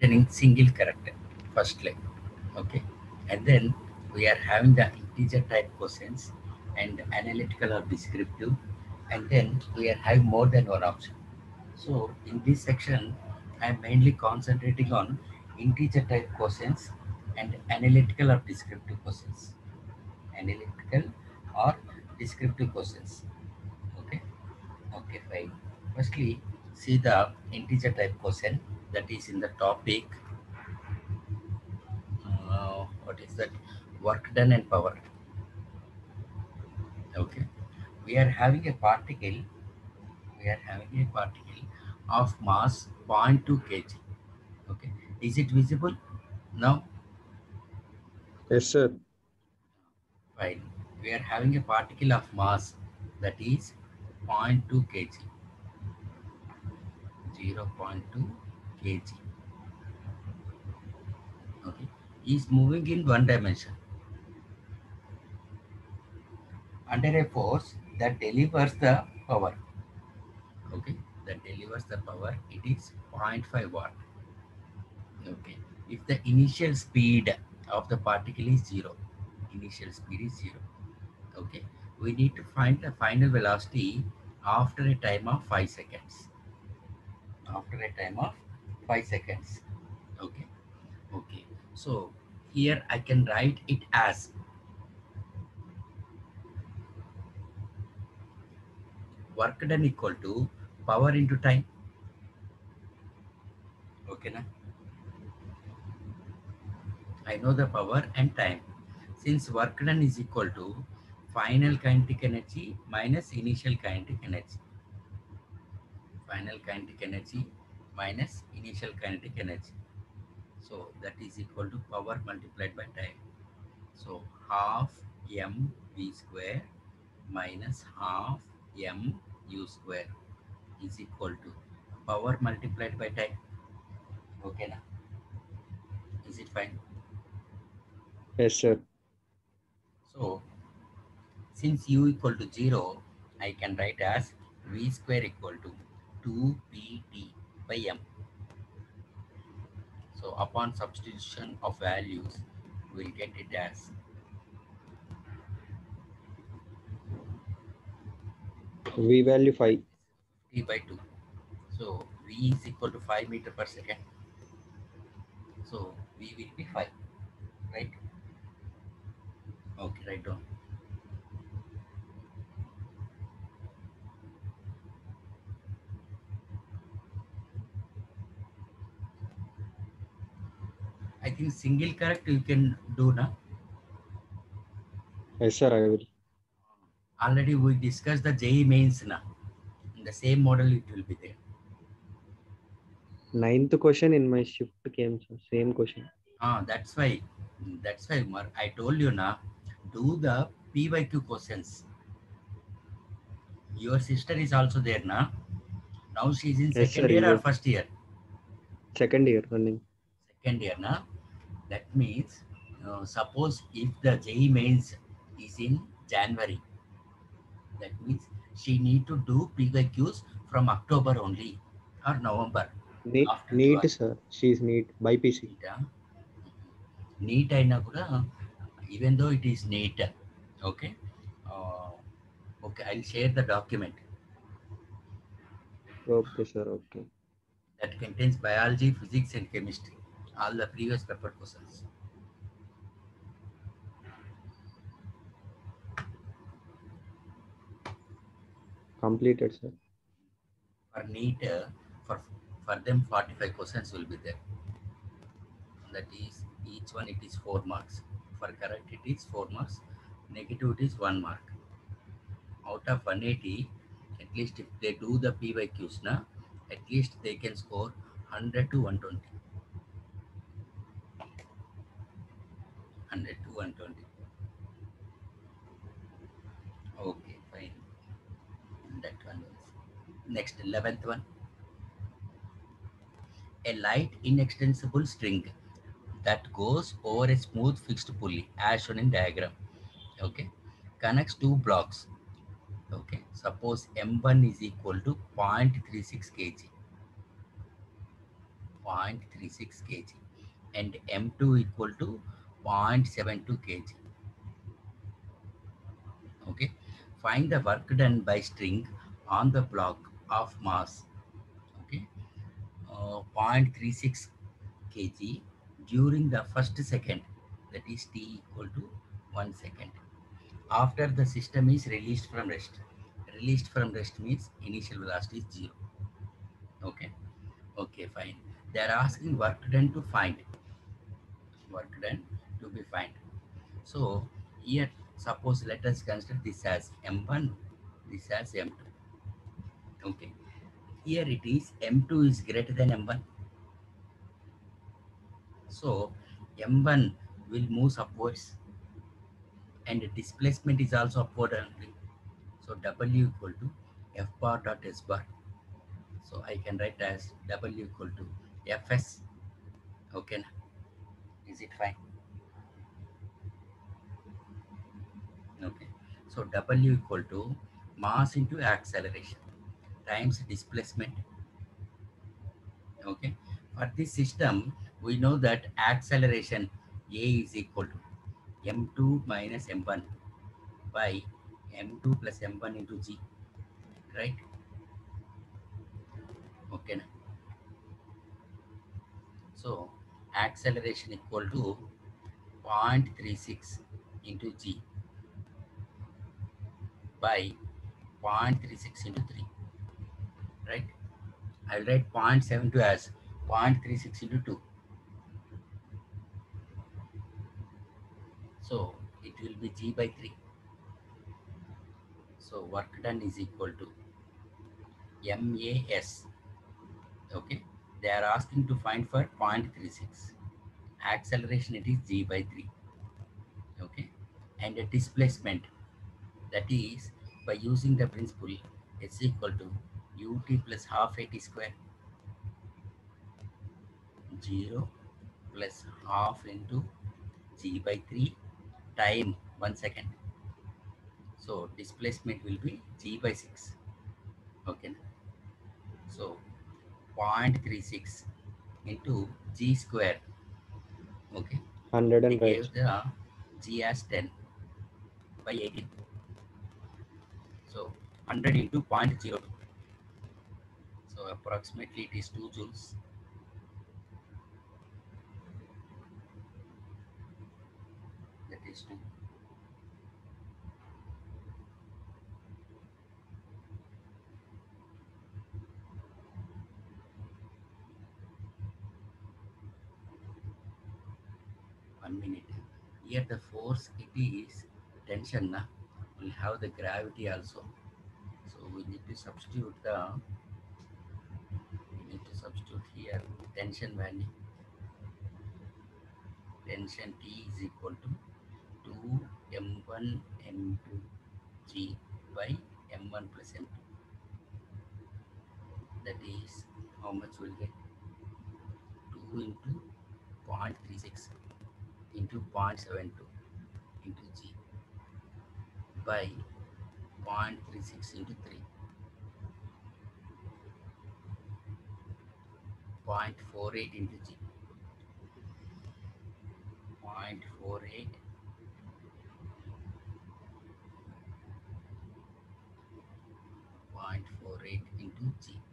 containing single character, first line. Okay. And then we are having the integer type quotients and analytical or descriptive. And then we are having more than one option. So in this section, I am mainly concentrating on integer type quotients and analytical or descriptive quotients. Analytical or descriptive quotients. Okay. Okay, fine. Firstly, see the integer type quotient that is in the topic. Uh, what is that? Work done and power. Okay. We are having a particle. We are having a particle of mass 0.2 kg. Okay. Is it visible? Now, Yes, sir. fine. We are having a particle of mass that is 0.2 kg. 0.2 Okay. Is moving in one dimension. Under a force that delivers the power. Okay. That delivers the power. It is 0.5 watt. Okay. If the initial speed of the particle is zero, initial speed is zero. Okay. We need to find the final velocity after a time of five seconds. After a time of five seconds. Okay. Okay. So here I can write it as work done equal to power into time. Okay, na? I know the power and time. Since work done is equal to final kinetic energy minus initial kinetic energy. Final kinetic energy minus initial kinetic energy. So that is equal to power multiplied by time. So half m v square minus half m u square is equal to power multiplied by time. Okay, now is it fine? Yes, sir. So, since u equal to 0, I can write as v square equal to 2pt by m. So, upon substitution of values, we'll get it as V value 5. t by 2. So, v is equal to 5 meter per second. So, v will be 5, right? Okay, write down. I think single correct you can do now. Yes, sir. I will. Already we discussed the JE mains now. In the same model it will be there. Ninth question in my shift came, sir. Same question. Ah, that's why. That's why Umar, I told you now. Do the PYQ questions. Your sister is also there now. Now she is in Yes, second sir, year or first year. Second year running. second year now that means uh, suppose if the JEE mains is in January that means she need to do PYQs from October only or November NEET, after sir. She is NEET by PC NEET even though it is NEET okay? Uh, okay I'll share the document. Okay sir okay. That contains biology physics and chemistry. All the previous paper questions. Completed, sir. For NEET, uh, for, for them, 45 questions will be there. That is, each one it is 4 marks. For correct, it is 4 marks. Negative, it is 1 mark. Out of 180, at least if they do the PYQs, na, at least they can score 100 to 120. 100 to 120. Okay, fine. That one is. Next, 11th one. A light inextensible string that goes over a smooth fixed pulley as shown in diagram. Okay. Connects two blocks. Okay. Suppose M1 is equal to 0.36 kg. 0.36 kg and M2 equal to 0.72 kg. Okay, find the work done by string on the block of mass. Okay, uh, 0.36 kg during the first second, that is t equal to 1 second. After the system is released from rest. Released from rest means initial velocity is zero. Okay, okay, fine. They are asking work done to find. Work done to be find. So here, suppose let us consider this as M1, this as M2. Okay, here it is M2 is greater than M1. So M1 will move upwards and the displacement is also upward only. So W equal to F bar dot S bar. So I can write as W equal to Fs. Okay. Is it fine? Okay. So W equal to mass into acceleration times displacement. Okay. For this system, we know that acceleration A is equal to m2 minus m1 by m2 plus m1 into g right okay so acceleration equal to 0.36 into g by 0.36 into 3 right i'll write 0.72 as 0.36 into 2 So it will be G by 3. So work done is equal to MAS. Okay. They are asking to find for 0.36. Acceleration it is G by 3. Okay. And the displacement that is by using the principle it's equal to ut plus half at square 0 plus half into g by 3 time 1 second. So displacement will be g by 6. Okay. So 0.36 into g square. Okay. 100 They and gave the g as 10 by 18. So 100 into 0.02. So approximately it is 2 joules. That is 2. One minute. Here the force it is tension na will have the gravity also. So we need to substitute the we need to substitute here tension value. Tension T is equal to 2 m1 m2 g by m1 plus m2. That is how much we'll get 2 into 0.36 into 0.72 into g by 0.36 into 3 0.48 into g. 0.48 0.48 into g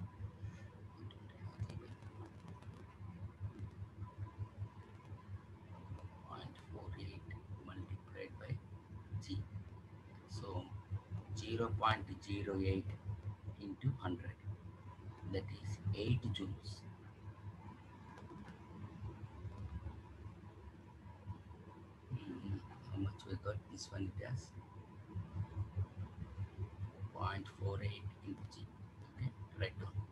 0.08 into 100 that is 8 joules. Hmm, how much we got? This one it has 0.48 into G. Okay right on.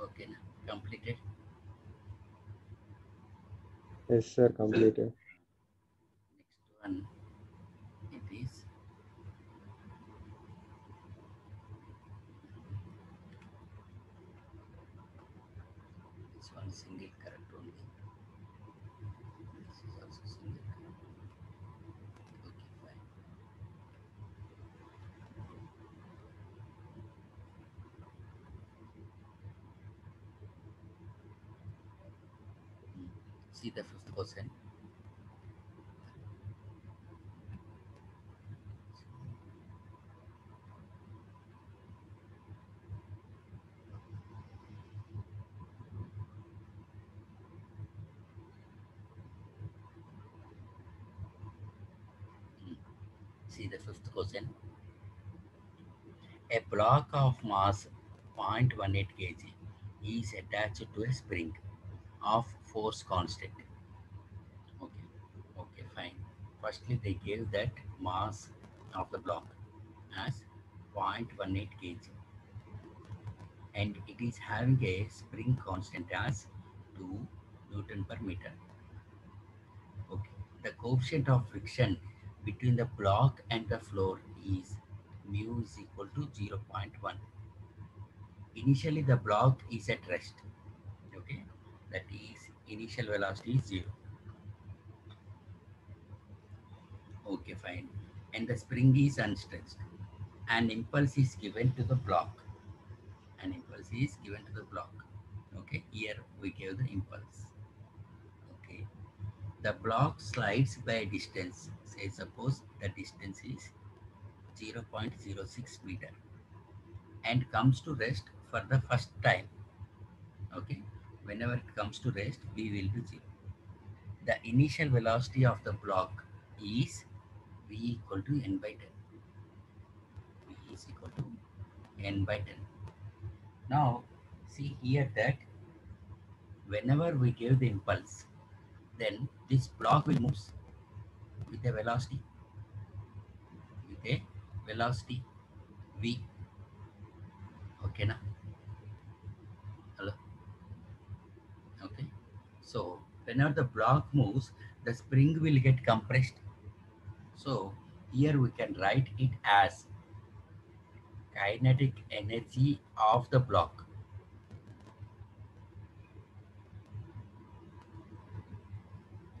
Okay, completed. Yes, sir. Completed. Next one, it is this one single correct only. This is also single correct. Okay, fine. Hmm. See the fifth question. See fifth question. A block of mass 0.18 kg is attached to a spring of force constant. Okay, okay, fine. Firstly, they gave that mass of the block as 0.18 kg and it is having a spring constant as 2 Newton per meter. Okay, the coefficient of friction between the block and the floor is mu is equal to 0.1. Initially, the block is at rest. Okay, that is initial velocity is zero. Okay, fine. And the spring is unstretched. An impulse is given to the block. An impulse is given to the block. Okay, here we give the impulse. Okay, the block slides by a distance. Say, suppose the distance is 0.06 meter and comes to rest for the first time. Okay, whenever it comes to rest, v will be zero. The initial velocity of the block is v equal to n by 10. v is equal to n by 10. Now, see here that whenever we give the impulse, then this block will move with a velocity, with a velocity v. Okay, now. Hello. Okay. So whenever the block moves, the spring will get compressed. So here we can write it as kinetic energy of the block.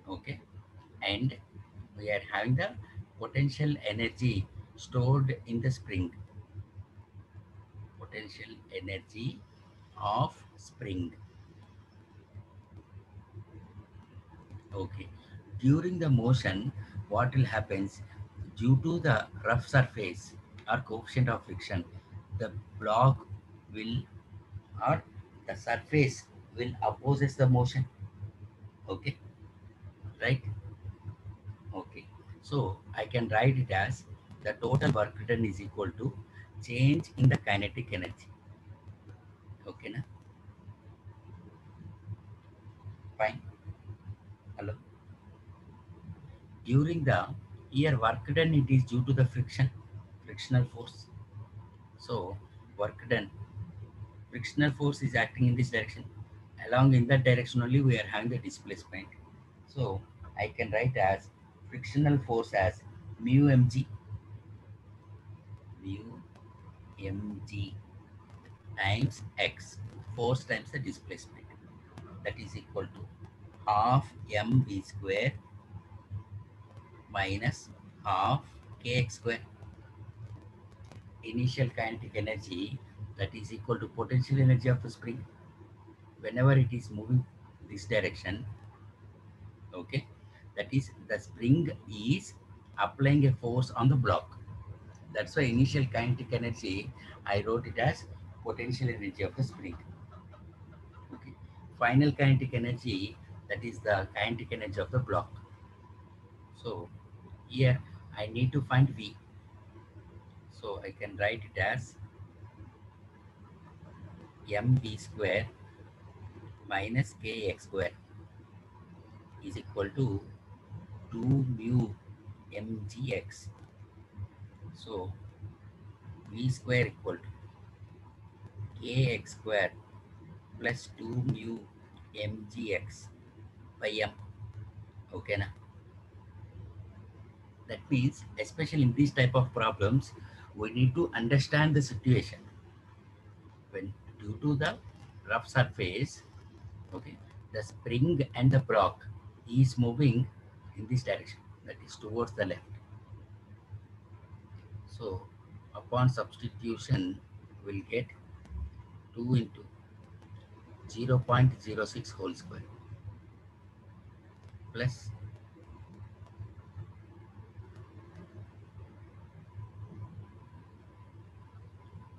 Okay. And we are having the potential energy stored in the spring. Potential energy of spring. Okay. During the motion, what will happens due to the rough surface or coefficient of friction, the block will or the surface will opposes the motion. Okay. Right. Okay. So I can write it as the total work done is equal to change in the kinetic energy. Okay, na? Fine. Hello. During the year work done, it is due to the friction, frictional force. So work done, frictional force is acting in this direction. Along in that direction only we are having the displacement. So I can write as frictional force as mu mg. Mu mg times x force times the displacement. That is equal to half mv square minus half kx square. Initial kinetic energy that is equal to potential energy of the spring. Whenever it is moving this direction okay that is the spring is applying a force on the block. That's why initial kinetic energy i wrote it as potential energy of the spring. Okay. Final kinetic energy that is the kinetic energy of the block. So here i need to find v. So i can write it as mv square minus kx square is equal to 2 mu mgx. So v square equal to kx square plus 2 mu mgx by m. Okay, na? That means, especially in these type of problems, we need to understand the situation. When due to the rough surface, okay, the spring and the block is moving in this direction, that is towards the left. So upon substitution, we'll get 2 into 0.06 whole square plus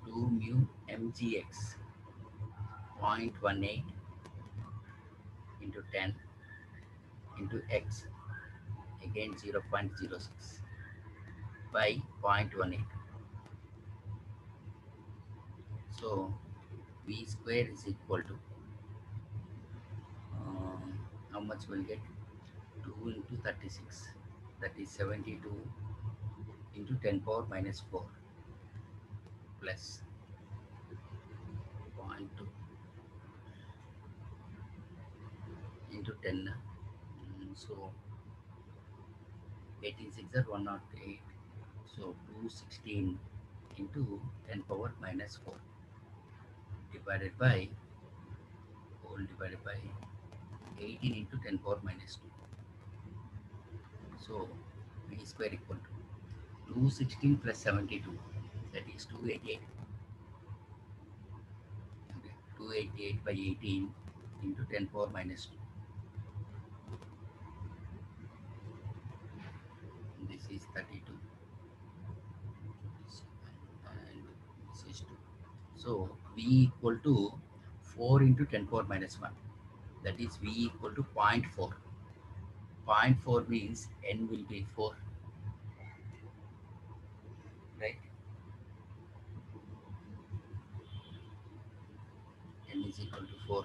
two mu mgx 0.18 into 10 into x again 0.06 by 0.18 so v square is equal to um, how much we'll get? 2 into 36 that is 72 into 10 power minus 4 plus 0.2 into 10 mm, so 18 6 are 108 so 216 into 10 power minus 4 divided by whole divided by 18 into 10 power minus 2 so v square equal to 216 plus 72 that is 288 okay. 288 by 18 into 10 power minus 2 this is 32 and this is 2 so v equal to 4 into 10 power minus 1 that is v equal to 0.4 0.4 means n will be 4 right? n is equal to 4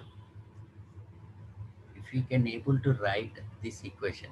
if you can able to write this equation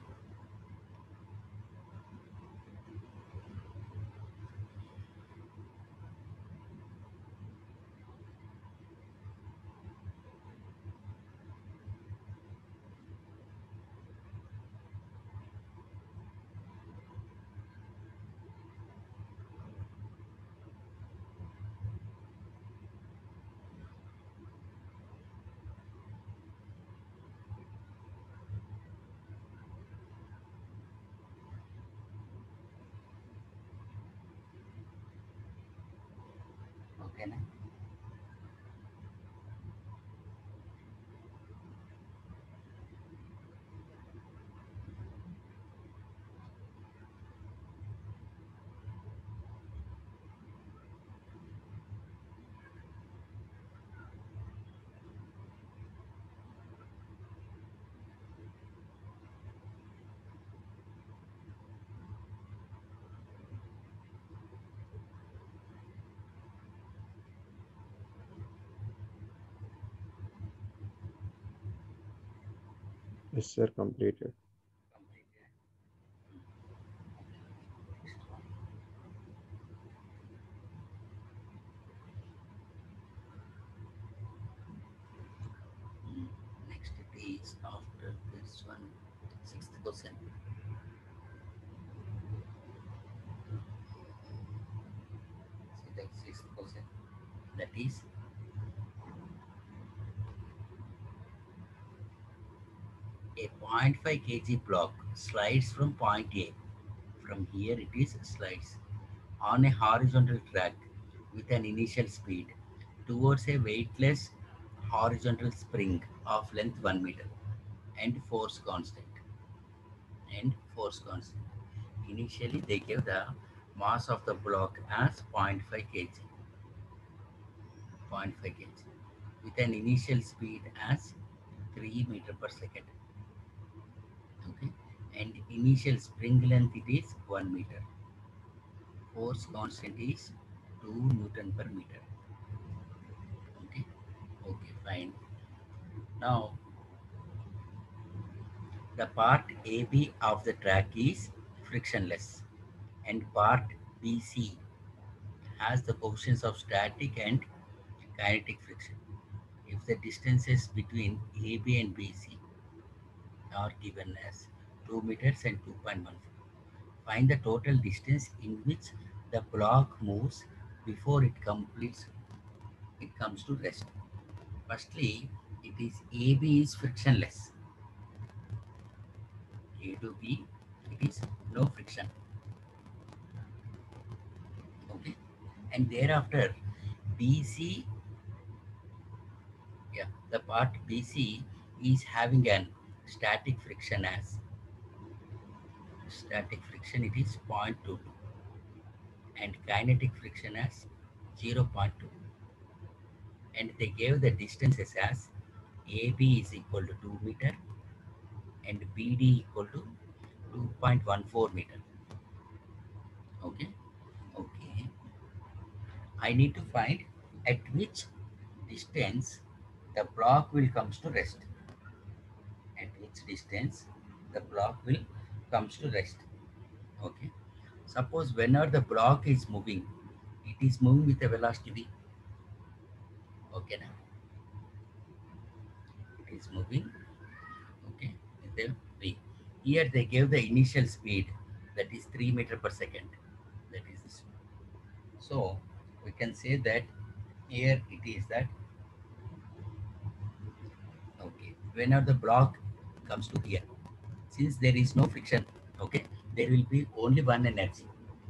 okay? Yes, sir, completed. Mm, Next it is after this one, sixth question. See that sixth question. That is a 0.5 kg block slides from point A. From here it is slides on a horizontal track with an initial speed towards a weightless horizontal spring of length 1 meter and force constant. And force constant. Initially they gave the mass of the block as 0.5 kg. 0.5 kg with an initial speed as 3 meter per second okay. And initial spring length it is 1 meter. Force constant is 2 newton per meter. Okay. Okay fine. Now the part ab of the track is frictionless and part bc has the coefficients of static and kinetic friction. If the distances between AB and BC are given as 2 meters and 2.14. Find the total distance in which the block moves before it completes, it comes to rest. Firstly, it is AB is frictionless. A to B, it is no friction. Okay, and thereafter, BC, yeah, the part BC is having an static friction as static friction it is 0.22 and kinetic friction as 0.2 and they gave the distances as AB is equal to 2 meter and BD equal to 2.14 meter. Okay? Okay. I need to find at which distance the block will comes to rest distance the block will comes to rest. Okay. Suppose whenever the block is moving it is moving with a velocity. V okay now. It is moving. Okay. With v here they gave the initial speed. That is 3 meter per second. That is this so we can say that here it is that okay whenever the block comes to here. Since there is no friction okay there will be only one energy.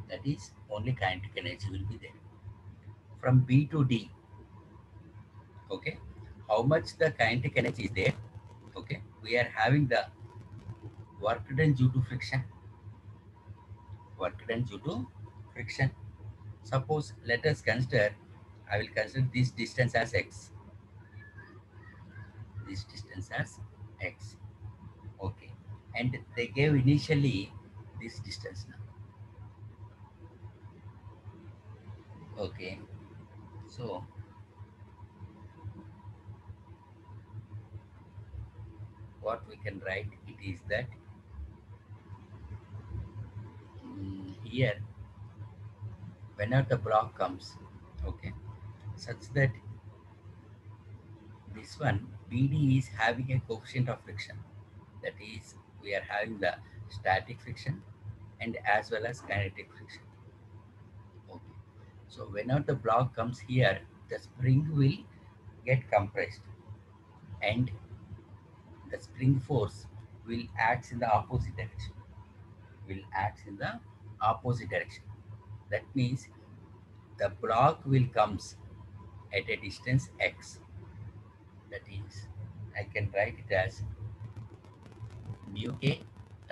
That is only kinetic energy will be there. From b to d okay how much the kinetic energy is there okay we are having the work done due to friction. Work done due to friction. Suppose let us consider i will consider this distance as x. This distance as x and they gave initially this distance now okay. So what we can write it is that mm, here whenever the block comes okay such that this one bd is having a coefficient of friction. That is we are having the static friction and as well as kinetic friction. Okay. So whenever the block comes here the spring will get compressed and the spring force will act in the opposite direction will act in the opposite direction. That means the block will comes at a distance x. That is i can write it as mu k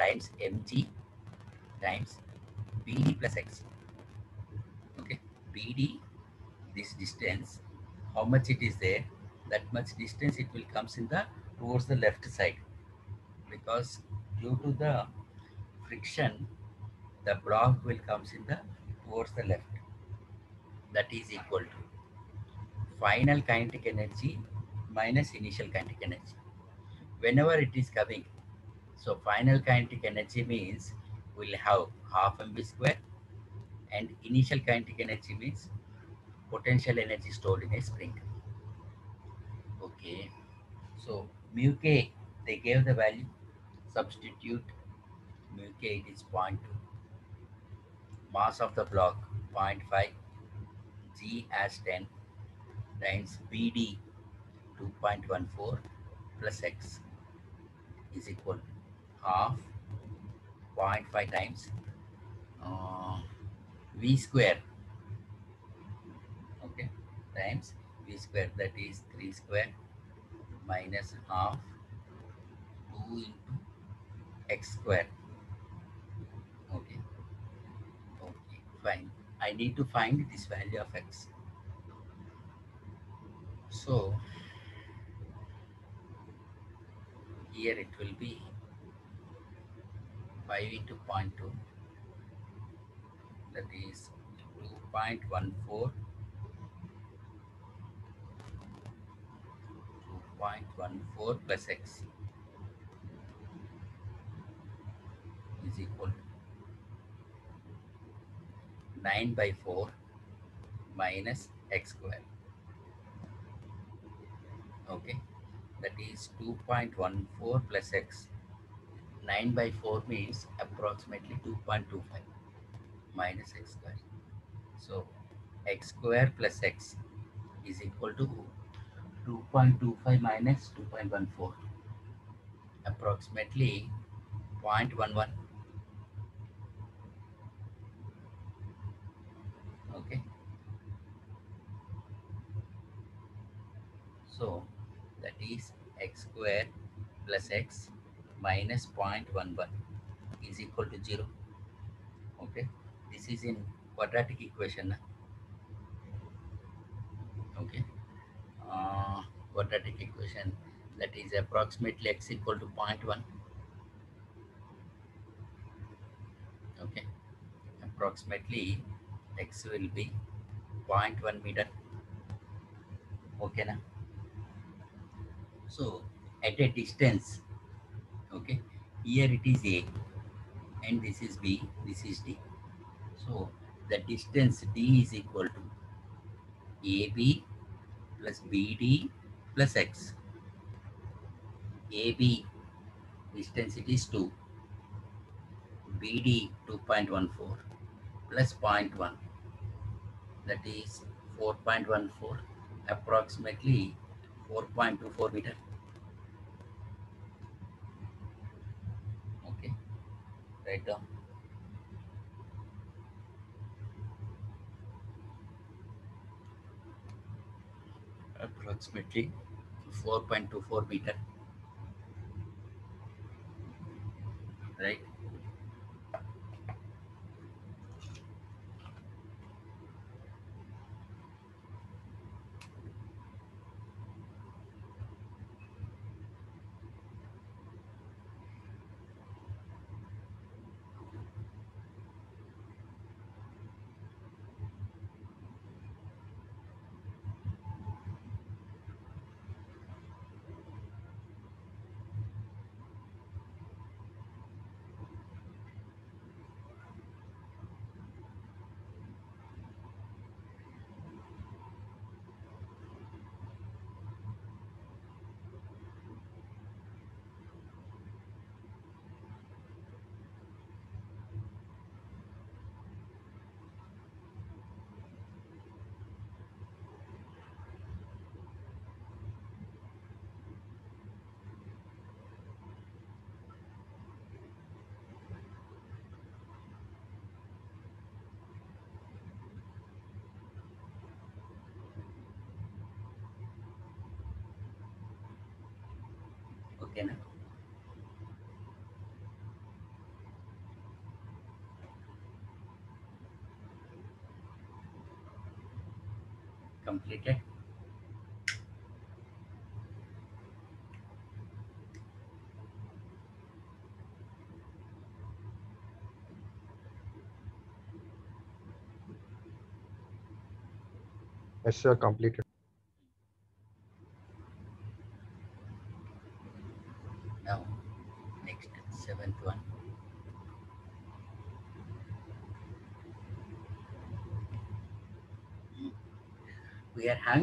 times mg times bd plus x. Okay bd this distance how much it is there that much distance it will comes in the towards the left side. Because due to the friction the block will comes in the towards the left. That is equal to final kinetic energy minus initial kinetic energy. Whenever it is coming so final kinetic energy means we'll have half mv square and initial kinetic energy means potential energy stored in a spring. Okay. So mu k they gave the value. Substitute mu k it is 0.2 mass of the block 0.5 g as 10 times bd 2.14 plus x is equal to half 0.5 times uh, v square. Okay times v square that is 3 square minus half 2 into x square. Okay. Okay fine. I need to find this value of x. So here it will be 5 into 0.2 that is 2.14 2.14 plus x is equal to 9 by 4 minus x square. Okay, that is 2.14 plus x. 9 by 4 means approximately 2.25 minus x square. So x square plus x is equal to 2.25 minus 2.14 approximately 0.11 okay so that is x square plus x minus 0.11 is equal to 0 okay? This is in quadratic equation okay? Uh, quadratic equation that is approximately x equal to 0.1 okay? Approximately x will be 0.1 meter. Okay na? so at a distance okay? Here it is a and this is b this is d. So the distance d is equal to ab plus bd plus x. Ab distance it is 2 bd 2.14 plus 0.1 that is 4.14 approximately 4.24 meter okay approximately 4.24 meter. Right Yes, sir, completed.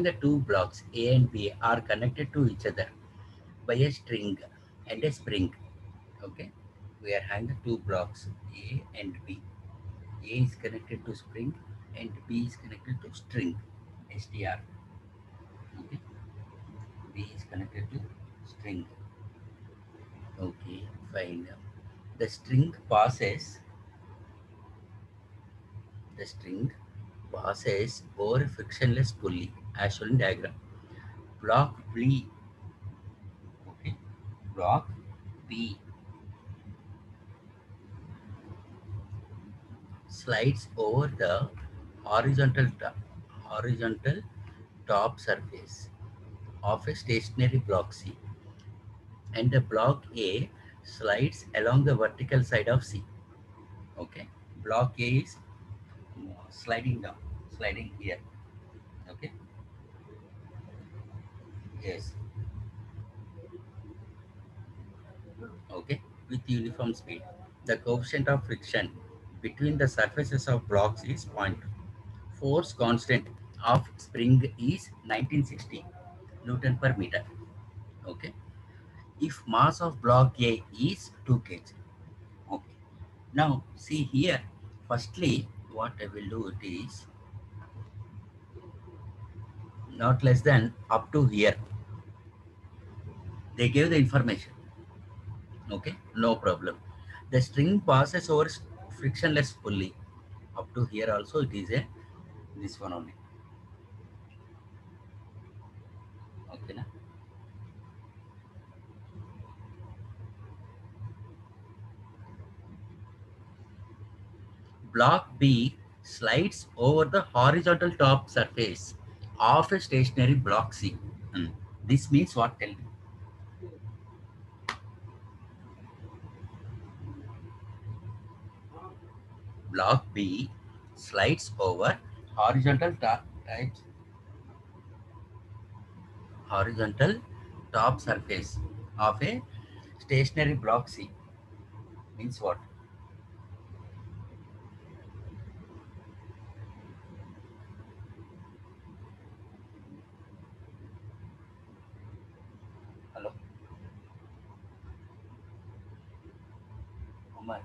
The two blocks A and B are connected to each other by a string and a spring. Okay, we are having the two blocks A and B. A is connected to spring and B is connected to string str. Okay, B is connected to string. Okay, fine. The string passes. The string passes over a frictionless pulley as shown in diagram. Block B. Okay. Block B slides over the horizontal top, horizontal top surface of a stationary block C and the block A slides along the vertical side of C. Okay. Block A is sliding down, sliding here. Okay. Yes. Okay. With uniform speed. The coefficient of friction between the surfaces of blocks is 0.2. Force constant of spring is 1960. Newton per meter. Okay. If mass of block A is 2 kg. Okay. Now see here. Firstly, what I will do it is not less than up to here. They gave the information. Okay, no problem. The string passes over frictionless pulley. Up to here also it is a this one only. Okay, na? Block B slides over the horizontal top surface of a stationary block C. Hmm. This means what? Tell me. Block B slides over horizontal top horizontal top surface of a stationary block C. Means what? Hello? Umar.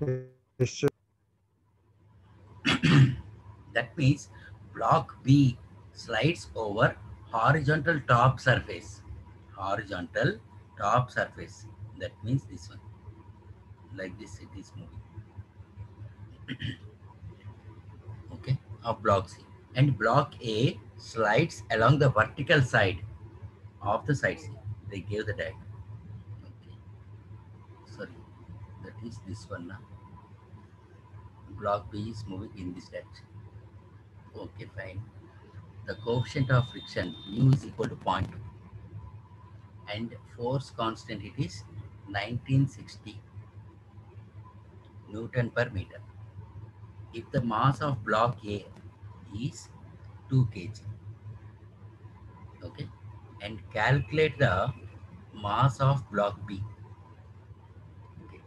Yes. That means block B slides over horizontal top surface. Horizontal top surface. That means this one. Like this it is moving. okay, of block C. And block A slides along the vertical side of the side C. They gave the diagram. Okay. Sorry, that is this one now. Block B is moving in this direction. Okay, fine. The coefficient of friction mu is equal to 0.2 and force constant it is 1960 Newton per meter. If the mass of block A is 2 kg, okay, and calculate the mass of block B, okay,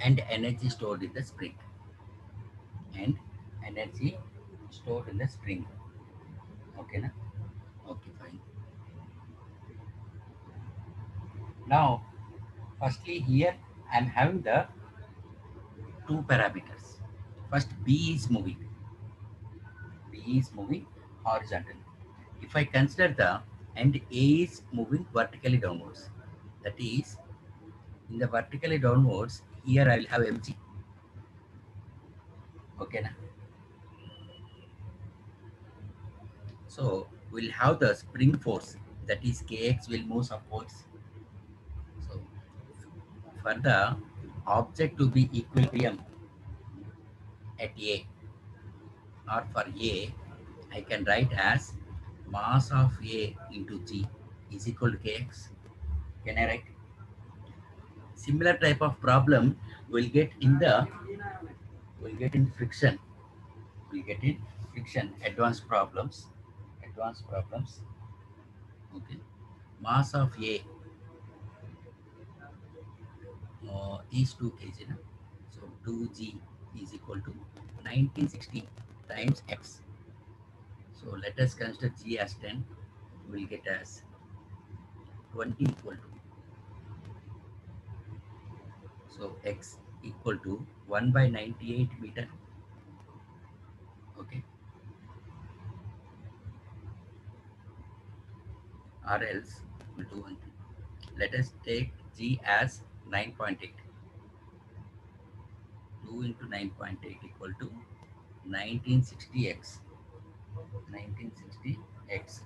and energy stored in the spring, and energy stored in the spring. Okay, na? Okay, fine. Now, firstly here I am having the two parameters. First B is moving. B is moving horizontally. If I consider the and A is moving vertically downwards, that is in the vertically downwards, here I will have mg. Okay? So we'll have the spring force that is kx will move upwards. So for the object to be equilibrium at A or for A, I can write as mass of A into G is equal to kx. Can I write? Similar type of problem We'll get in the will get in friction. We will get in friction advanced problems. Advanced problems. Okay. Mass of A uh, is 2 kg. Na? So 2g is equal to 1960 times x. So let us consider g as 10. We'll get as 20 equal to. So x equal to 1 by 98 meter. Okay. Or else we'll do one thing. Let us take g as 9.8. 2 into 9.8 equal to 1960x. 1960x.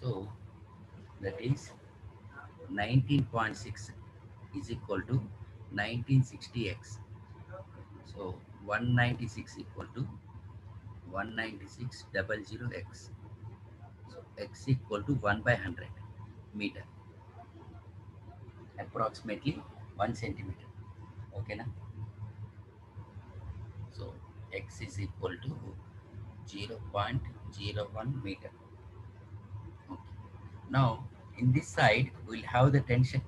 So that is 19.6 is equal to 1960x. So 196 equal to 196 double zero x. So x equal to 1 by 100 meter. Approximately 1 centimeter. Okay, na? So x is equal to 0.01 meter. Okay. Now in this side we'll have the tension.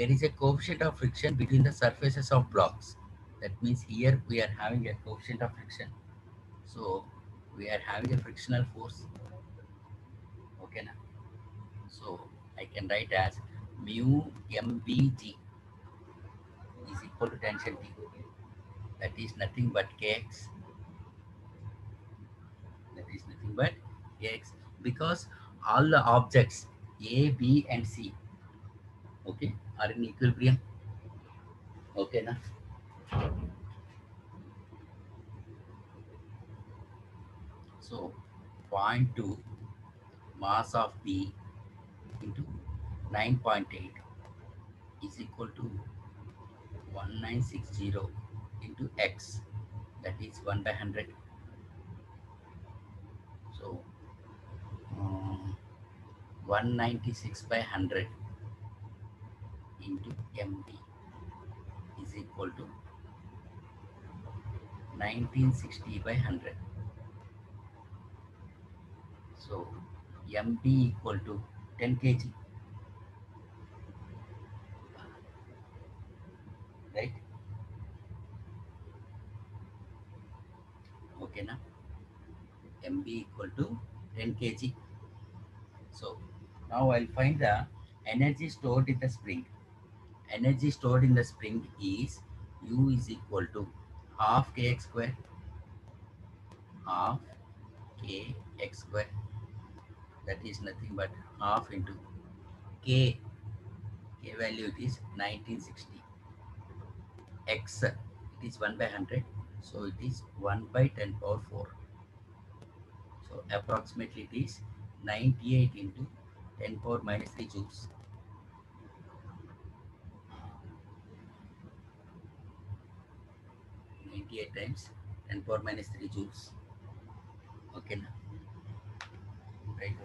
There is a coefficient of friction between the surfaces of blocks. That means here we are having a coefficient of friction. So we are having a frictional force. Okay, now. So I can write as mu mvg is equal to tension T. That is nothing but kx. That is nothing but kx because all the objects A, B, and C, okay, are in equilibrium. Okay, now. So 0.2 mass of B into 9.8 is equal to 1960 into x that is 1 by 100 so um, 196 by 100 into mb is equal to 1960 by 100 so mb equal to 10 kg. Right? Okay now mb equal to 10 kg. So now i'll find the energy stored in the spring energy stored in the spring is u is equal to half kx square half kx square. That is nothing but half into k k value it is 1960 x it is 1 by 100 so it is 1 by 10 power 4 so approximately it is 98 into 10 power minus 3 joules Ninety-eight times ten power minus three joules. Okay, now right.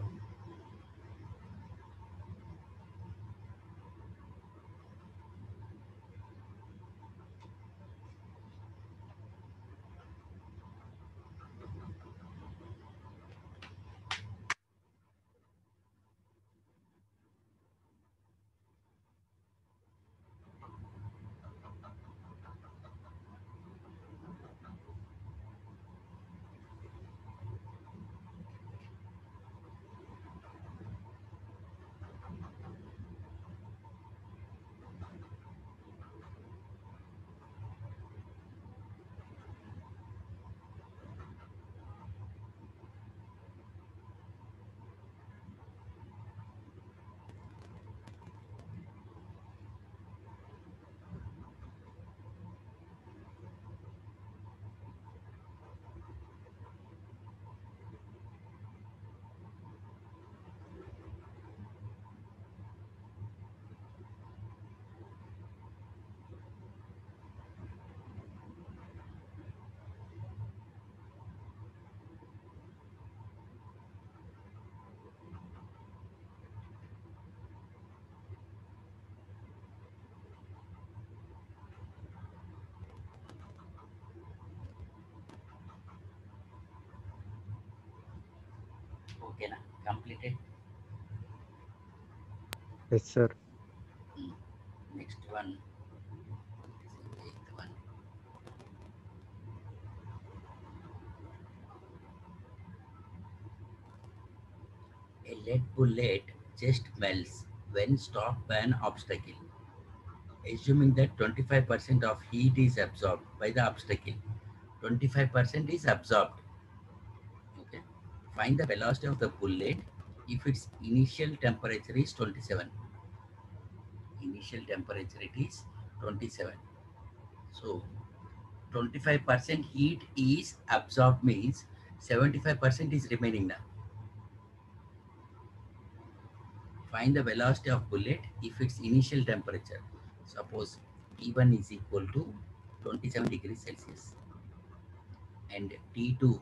Okay, now completed. Yes, sir. Next one. A lead bullet just melts when stopped by an obstacle. Assuming that 25% of heat is absorbed by the obstacle, 25% is absorbed. Find the velocity of the bullet if its initial temperature is 27 initial temperature it is 27 so 25% heat is absorbed means 75% is remaining now. Find the velocity of bullet if its initial temperature. Suppose t1 is equal to 27 degrees celsius and t2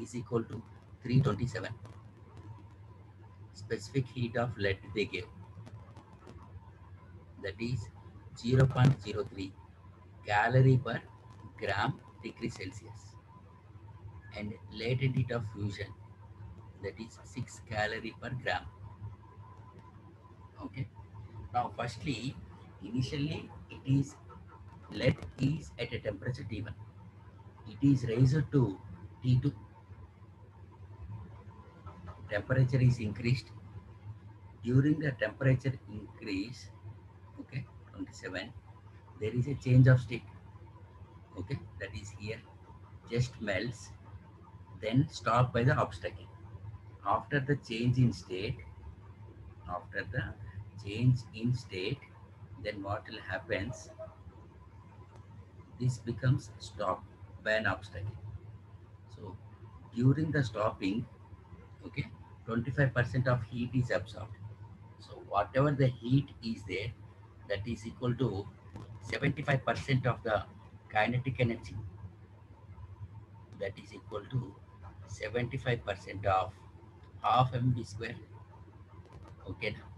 is equal to 327 specific heat of lead they gave that is 0.03 calorie per gram degree Celsius. And latent heat of fusion that is 6 calorie per gram. Okay. Now firstly initially it is lead is at a temperature T1 it is raised to T2 temperature is increased. During the temperature increase okay 27 there is a change of state okay that is here. Just melts then stop by the obstacle. After the change in state after the change in state then what will happens? This becomes stop by an obstacle. So during the stopping okay 25% of heat is absorbed. So whatever the heat is there that is equal to 75% of the kinetic energy. That is equal to 75% of half mv square. Okay now.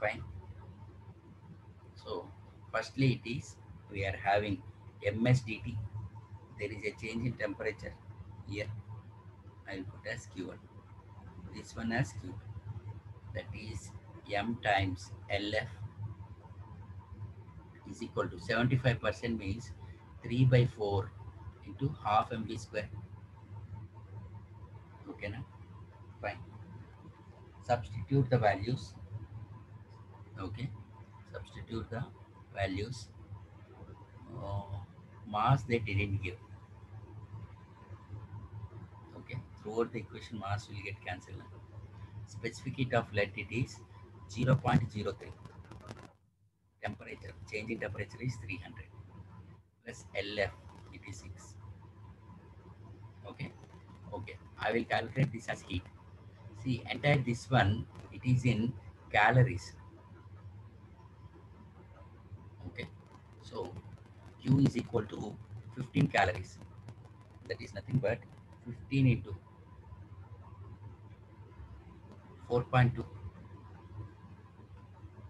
Fine. So firstly it is we are having ms dt there is a change in temperature here i'll put as q1 this one as q that is m times lf is equal to 75% means 3 by 4 into half mv square. Okay now fine. Substitute the values. Okay. Substitute the values. Uh, mass they didn't give okay throughout the equation mass will get cancelled. Specific heat of lead it is 0.03 temperature change in temperature is 300 plus lf it is 6 okay? Okay. I will calculate this as heat. See entire this one it is in calories. Okay? So q is equal to 15 calories. That is nothing but 15 into 4.2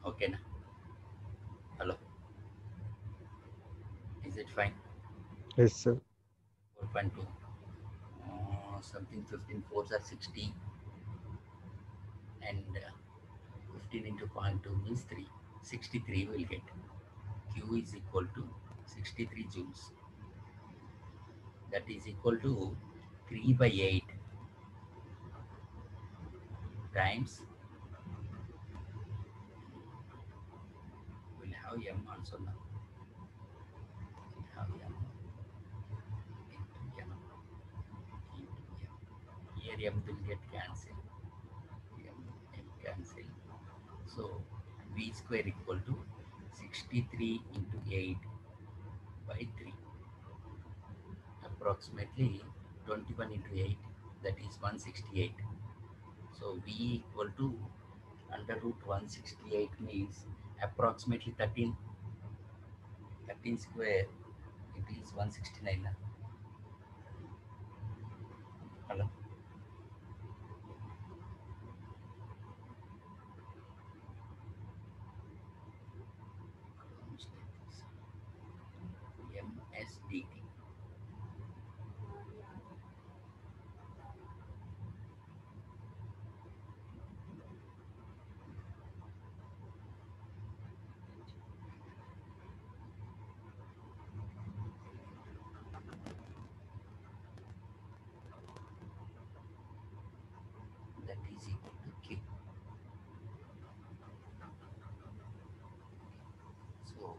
okay now hello? Is it fine? Yes, sir. 4.2 uh, something 15 fours are 60 and uh, 15 into 0.2 means 3 63 will get. Q is equal to 63 joules. That is equal to 3 by 8 times we'll have m also now. We have m into m into m here m will get cancelled. M, m cancel so v square equal to 63 into 8 by 3 approximately 21 into 8 that is 168 so v equal to under root 168 means approximately 13 13 square it is 169 now. hello MSDT that is equal to Q. So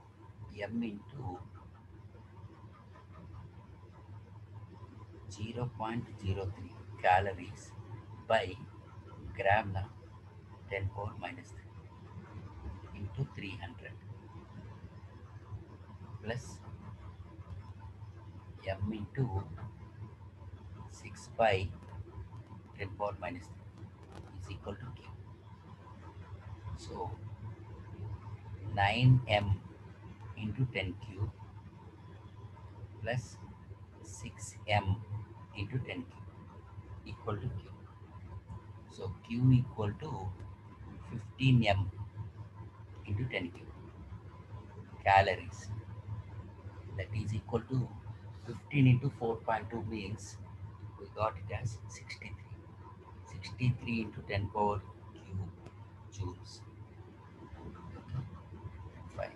M into 0.03 calories by gram na 10 power minus 3 into 300 plus M into 6 by 10 power minus 3 is equal to Q. So 9M into 10 cube plus 6M into 10 cube equal to Q. So Q equal to 15M into 10 cube calories. That is equal to 15 into 4.2 means we got it as 63. 63 into 10 power cube joules. Okay. Fine.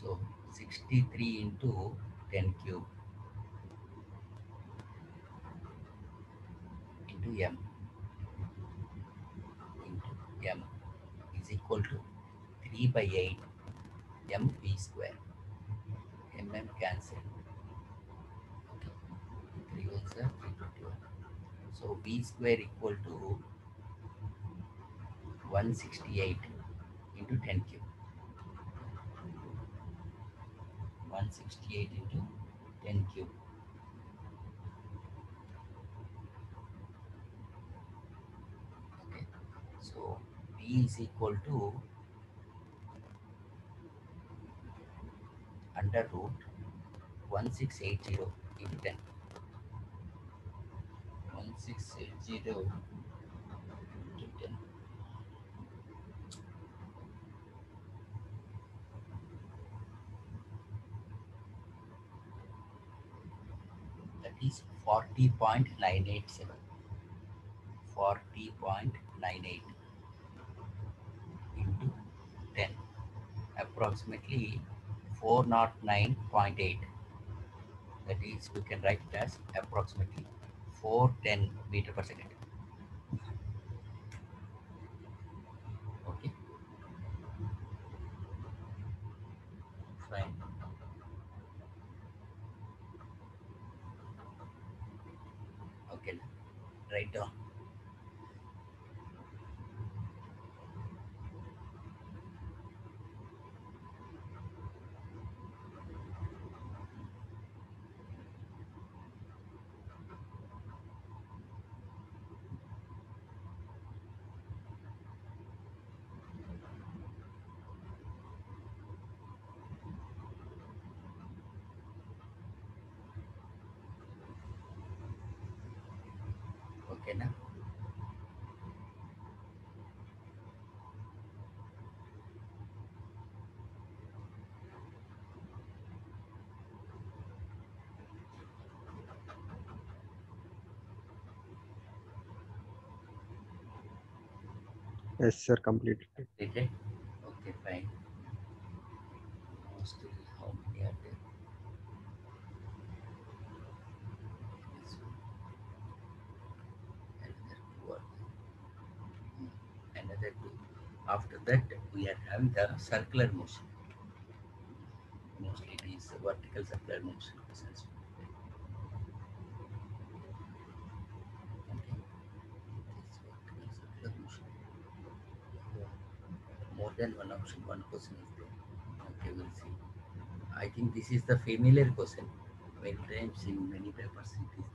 So 63 into 10 cube into m into m is equal to 3 by 8 m v square. mm cancel. Okay. 3 ones are 321. So v square equal to 168 into 10 cube. 168 into 10 cube. Okay. So V is equal to under root 1680 into 10. 1680 into 10. that is 40.987 40.98 into 10 approximately 409.8 that is we can write it as approximately 410 meter per second okay ना। Yes sir complete ठीक है? Okay fine are the circular motion mostly this vertical circular motion more than one option, one question is there. Okay, we'll see. I think this is the familiar question. Many times in many papers it is